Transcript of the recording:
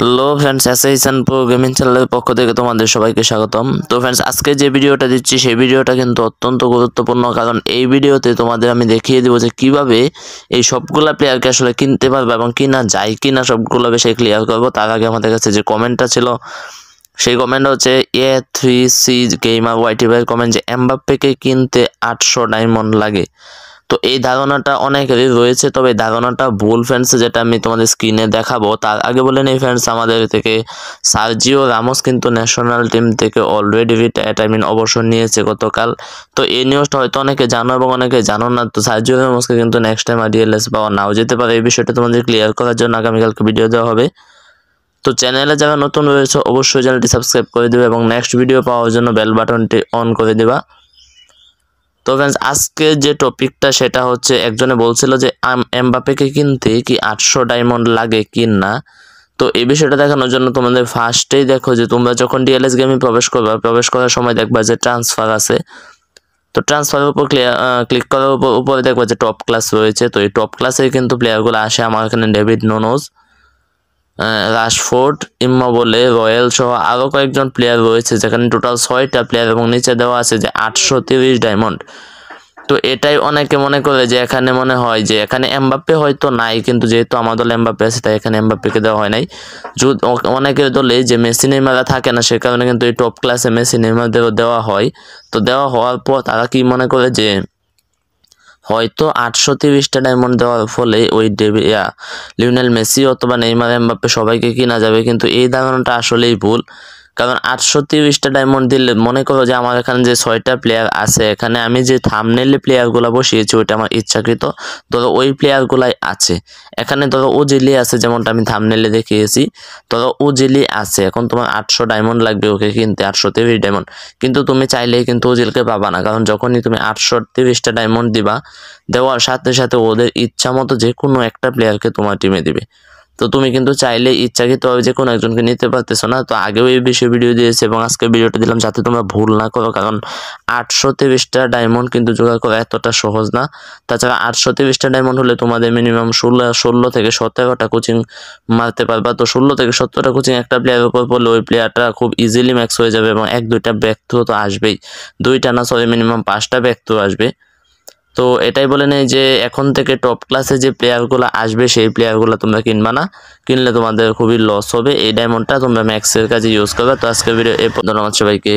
Hello friends অ্যাসাইসান pro gaming চ্যানেলের পক্ষ থেকে তোমাদের সবাইকে স্বাগতম। তো ফ্রেন্ডস আজকে যে ভিডিওটা দিচ্ছি, সেই ভিডিওটা কিন্তু অত্যন্ত গুরুত্বপূর্ণ, কারণ এই ভিডিওতে তোমাদের আমি দেখিয়ে দেবো যে কীভাবে এই সবগুলা প্লেয়ারকে আসলে কিনতে পারবে এবং কিনা যায় কিনা সবগুলো বেশি ক্লিয়ার করব। তার আগে আমাদের কাছে যে কমেন্টটা ছিল, সেই কমেন্ট হচ্ছে A three C gamer YT ভাইয়ের কমেন্ট যে, এমবাপ্পেকে কিনতে আটশো ডায়মন্ড লাগে। তো এই ধারণাটা অনেকেরই রয়েছে, তবে এই ধারণাটা ভুল ফ্রেন্ডস যেটা আমি তোমাদের স্ক্রিনে দেখাবো, তার আগে বলে নেই ফ্রেন্ডস আমাদের থেকে সার্জিও রামোস কিন্তু ন্যাশনাল টিম থেকে অলরেডি মিন অবসর নিয়েছে গতকাল। তো এই নিউজটা হয়তো অনেকে জানো এবং অনেকে জানো না, তো সার্জিও রামোসকে কিন্তু নেক্সট টাইম আডিএলএস পাওয়া নাও যেতে পারে, এই বিষয়টা তোমাদের ক্লিয়ার করার জন্য আগামীকালকে ভিডিও দেওয়া হবে। তো চ্যানেলে যারা নতুন রয়েছে, অবশ্যই চ্যানেলটি সাবস্ক্রাইব করে দেবে এবং নেক্সট ভিডিও পাওয়ার জন্য বেল বাটনটি অন করে দেবা। তো ফ্রেন্ডস আজকে যে টপিকটা সেটা হচ্ছে একজনে বলছিল যে এমবাপেকে কিনতে কি আটশো ডায়মন্ড লাগে কি না? তো এই বিষয়টা দেখানোর জন্য তোমাদের ফার্স্টেই দেখো যে, তোমরা যখন ডিএলএস গেমে প্রবেশ করবে, প্রবেশ করার সময় দেখবা যে ট্রান্সফার আছে। তো ট্রান্সফারের উপর ক্লিক করার উপর, উপরে দেখবা যে টপ ক্লাস রয়েছে। তো এই টপ ক্লাসে কিন্তু প্লেয়ারগুলো আসে, আমার এখানে ডেভিড নোনোজ রাশফোর্ড ইম্মা বলে রয়্যাল সহ আরও কয়েকজন প্লেয়ার রয়েছে, যেখানে টোটাল ছয়টা প্লেয়ার এবং নিচে দেওয়া আছে যে আটশো তিরিশ ডায়মন্ড তো এটাই অনেকে মনে করে যে এখানে মনে হয় যে এখানে এমবাপ্পে হয়তো নাই, কিন্তু যেহেতু আমার দলে এমবাপ্পে আছে, তাই এখানে এমবাপ্পেকে দেওয়া হয় নাই। অনেকের দলে যে মেসি নেইমারা থাকে না, সে কারণে কিন্তু এই টপ ক্লাসে মেসি, নেইমারদেরও দেওয়া হয়। তো দেওয়া হওয়ার পর তারা কি মনে করে যে হয়তো আটশো তিরিশটা ডায়মন্ড দেওয়ার ফলে ওই ডেবি লিওনেল মেসি অথবা নেইমার এমবাপ্পে সবাইকে কিনা যাবে, কিন্তু এই ধারণাটা আসলেই ভুল। কারণ আটশো তিরিশটা ডায়মন্ড দিলে মনে করো যে আমার এখানে যে ছয়টা প্লেয়ার আছে, এখানে আমি যে থামনেলে প্লেয়ারগুলো বসিয়েছি, ওইটা আমার ইচ্ছাকৃত। ধরো ওই প্লেয়ারগুলাই আছে। এখানে ধরো ও জেলি আছে, যেমনটা আমি থামনেলে দেখিয়েছি। ধরো ও জেলি আছে, এখন তোমার আটশো ডায়মন্ড লাগবে ওকে কিনতে, আটশো তিরিশ ডায়মন্ড কিন্তু তুমি চাইলেই কিন্তু ও জেলকে পাবা না, কারণ যখনই তুমি আটশো তিরিশটা ডায়মন্ড দিবা, দেওয়ার সাথে সাথে ওদের ইচ্ছা মতো যে কোনো একটা প্লেয়ারকে তোমার টিমে দিবে। তো তুমি কিন্তু চাইলে ইচ্ছাকৃতভাবে যে কোনো একজনকে নিতে পারতেছো না। তো আগেও এই বিষয়ে ভিডিও দিয়েছে এবং আজকে ভিডিওটা দিলাম যাতে তোমরা ভুল না করো, কারণ আটশো তিরিশটা ডায়মন্ড কিন্তু জোগাড় করা এতটা সহজ না। তাছাড়া আটশো তিরিশটা ডায়মন্ড হলে তোমাদের মিনিমাম ষোলো ষোলো থেকে সতেরোটা কোচিং মারতে পারবা। তো ষোলো থেকে সতেরোটা কোচিং একটা প্লেয়ারের উপর পড়লে ওই প্লেয়ারটা খুব ইজিলি ম্যাক্স হয়ে যাবে এবং এক, দুইটা ব্যাক তো আসবেই। দুইটা না সরি মিনিমাম পাঁচটা ব্যাক আসবে। তো এটাই বলে নেই যে এখন থেকে টপ ক্লাসে যে প্লেয়ারগুলো আসবে, সেই প্লেয়ারগুলো তোমরা কিনবা না। কিনলে তোমাদের খুবই লস হবে। এই ডায়মন্ডটা তোমরা ম্যাক্সের কাজে ইউজ করবে। তো আজকের ভিডিও এ ধন্যবাদ সবাইকে।